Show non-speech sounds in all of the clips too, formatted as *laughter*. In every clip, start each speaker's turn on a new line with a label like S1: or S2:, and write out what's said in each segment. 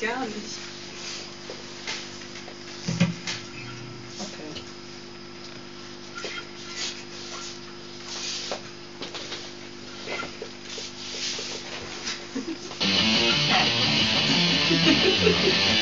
S1: Gar nicht.
S2: Okay. *laughs*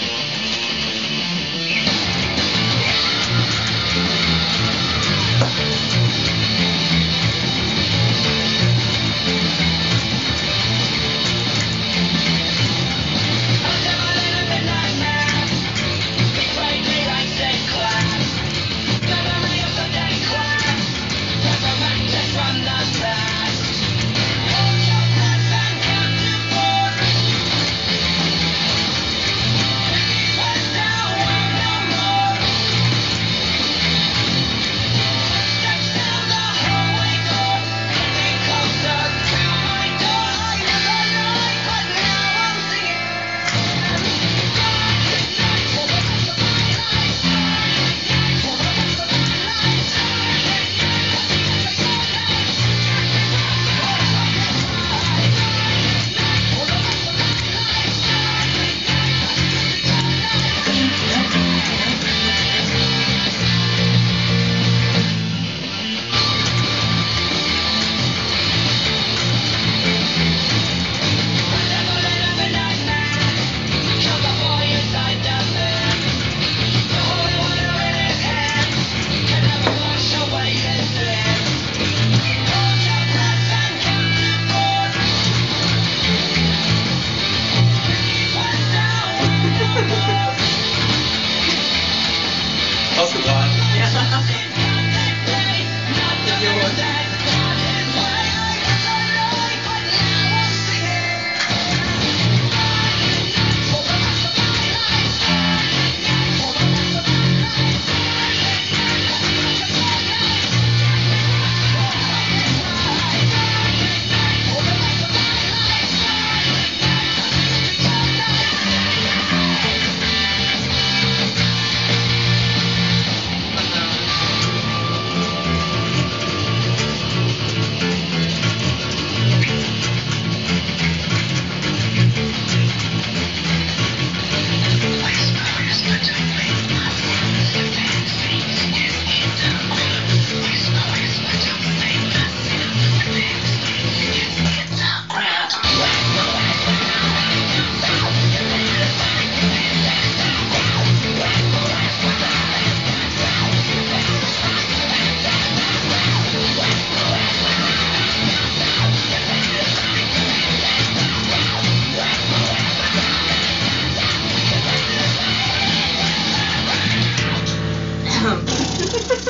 S1: Café.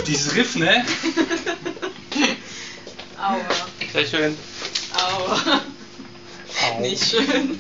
S3: Dieses Riff, ne? *laughs*
S1: Aua.
S3: Sehr schön.
S1: Aua.
S3: Au.
S1: Nicht schön.